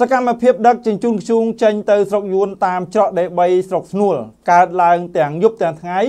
សកម្មភាពដឹកជញ្ជូនខ្ជូងចេញទៅស្រុកយួនតាមច្រកដេ3ស្រុកស្នួលកើតឡើងទាំងយប់ទាំងថ្ងៃ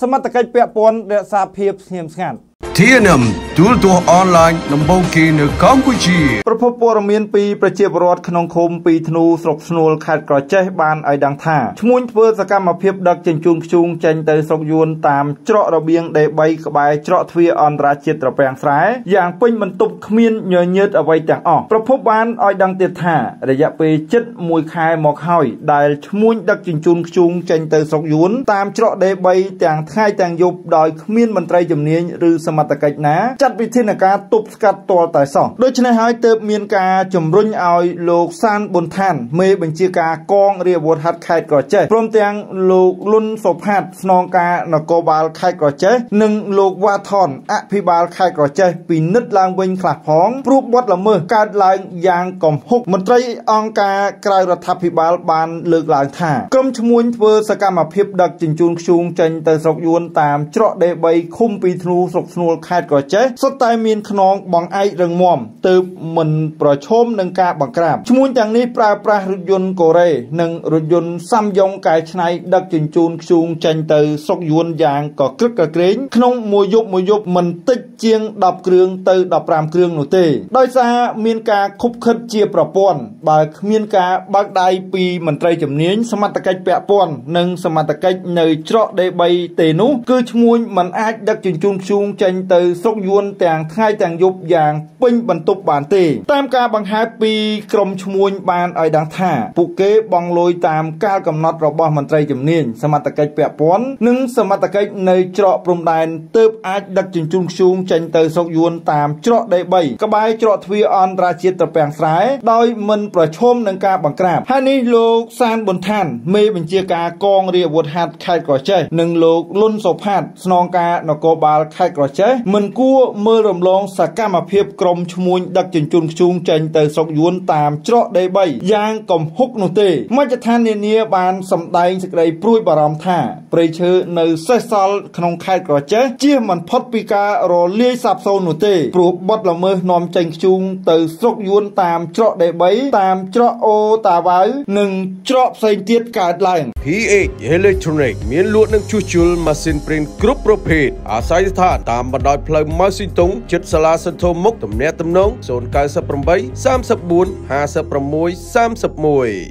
សមត្ថកិច្ចពាក់ព័ន្ធរក្សាភាពស្ងៀមស្ងាត់ TNM ទូរទស្សន៍អនឡាញដំបូងគេនៅកម្ពុជាប្រពន្ធព័ត៌មានពីប្រជាពលរដ្ឋក្នុងឃុំពីធ្នូស្រុកស្នួលខេត្តក្រចេះបានឲ្យដឹងថាឈ្មួញធ្វើសកម្មភាពដឹកជញ្ជូនខ្ជូងចេញទៅស្រុកយួនតាមច្រករបៀងដេ3ក្បែរច្រកទ្វារអន្តរជាតិត្រពាំងស្រែយ៉ាងពេញបន្ទប់គ្មានញញើតអ្វីទាំងអស់ប្រពន្ធបានឲ្យដឹងទៀតថារយៈពេលជិត1ខែមកហើយដែលឈ្មួញដឹកជញ្ជូនខ្ជូងចេញទៅស្រុកយួនតាមច្រកដេ3ទាំងថ្ងៃទាំងយប់ដោយគ្មានមន្ត្រីជំនាញឬសមត្ថកិច្ចណាចាត់វិធានការទប់ស្កាត់ទាល់តែសោះដូច្នេះហើយទើបមានការជំរុញឲ្យលោកសានប៊ុនឋាន មេបញ្ជាការកងរាជអាវុធហត្ថខេត្តក្រចេះព្រមទាំងលោកលុនសុផាតស្នងការនគរបាលខេត្តក្រចេះនិងលោកវ៉ាថនអភិបាលខេត្តក្រចេះពិនិត្យឡើងវិញខ្លះផងព្រោះបទល្មើសកើតឡើងយ៉ាងកំហុកមន្ត្រីអង្គការក្រៅរដ្ឋាភិបាលបានលើកឡើងថាក្រុមឈ្មួញធ្វើសកម្មភាពដឹកជញ្ជូនខ្ជូងចេញទៅស្រុកយួនតាមច្រកដេ3ឃុំពីធ្នូស្រុកស្នួលខេត្តក្រចេះសុទ្ធតែមានខ្នងបងឯករឹងមាំទើបមិនប្រឈមនឹងការបង្ក្រាបឈ្មួញទាំងនេះប្រើប្រាស់រថយន្តកូរ៉េនិងរថយន្តសាំយ៉ុងកែច្នៃដឹកជញ្ជូនខ្ជូងចេញទៅស្រុកយួនយ៉ាងកក្រឹកកក្រែងក្នុងមួយយប់មួយយប់មិនតិចជាង10គ្រឿងទៅ15គ្រឿងនោះទេដោយសារមានការខុបខិតជាប្រព័ន្ធបើគ្មានការបើកដៃពីមន្ត្រីជំនាញសមត្ថកិច្ចពាក់ព័ន្ធនិងសមត្ថកិច្ចនៅច្រកដេ3ទេនោះគឺឈ្មួញមិនអាចដឹកជញ្ជូនខ្ជូងចេញទៅស្រុកយួនទាំងថ្ងៃទាំងយប់យ៉ាងពេញបន្ទប់បានទេ តាមការបង្ហាញពីក្រមឈ្មួញបានឲ្យដឹងថាពួកគេបង់លុយតាមការកំណត់របស់មន្ត្រីជំនាញសមត្ថកិច្ចពាក់ព័ន្ធនិងសមត្ថកិច្ចនៅច្រកព្រំដែនទើបអាចដឹកជញ្ជូនខ្ជូងចេញទៅស្រុកយួនតាមច្រកដី3ក្បែរច្រកទ្វារអន្តរជាតិត្រពាំងស្រែដោយមិនប្រឈមនឹងការបង្ក្រាបហើយនេះលោកសានប៊ុនឋាន មេបញ្ជាការកងរាជអាវុធហត្ថខេត្តក្រចេះនិងលោកលុនសុផាតស្នងការនគរបាលខេត្តក្រចេះមិនគួរមើលរំលងសកម្មភាពក្រុមឈ្មួញដឹកជញ្ជូនខ្ជូងចេញទៅស្រុកយួនតាមច្រកដី3យ៉ាងកំហុកនោះទេមជ្ឈដ្ឋាននានាបានសម្ដែងសេចក្តីព្រួយបារម្ភថាព្រៃឈើនៅសេសសល់ក្នុងខេត្តក្រចេះជៀសមិនផុតពីការរលាយសាបសូន្យនោះទេព្រោះបទល្មើសនាំចេញខ្ជូងទៅស្រុកយួនតាមច្រកដី3តាមច្រកអូតាវ៉ៅនិងច្រកផ្សេងទៀតកើតឡើង PH Electronic មានលក់និងជួសជុលម៉ាស៊ីនព្រីនគ្រប់ប្រភេទអាស្រ័យស្ថានតាមបណ្ដោយផ្លូវម៉ៅស៊ីតុងជិតសាលាសន្ធមមុខទំនាក់ទំនង098 34 56 31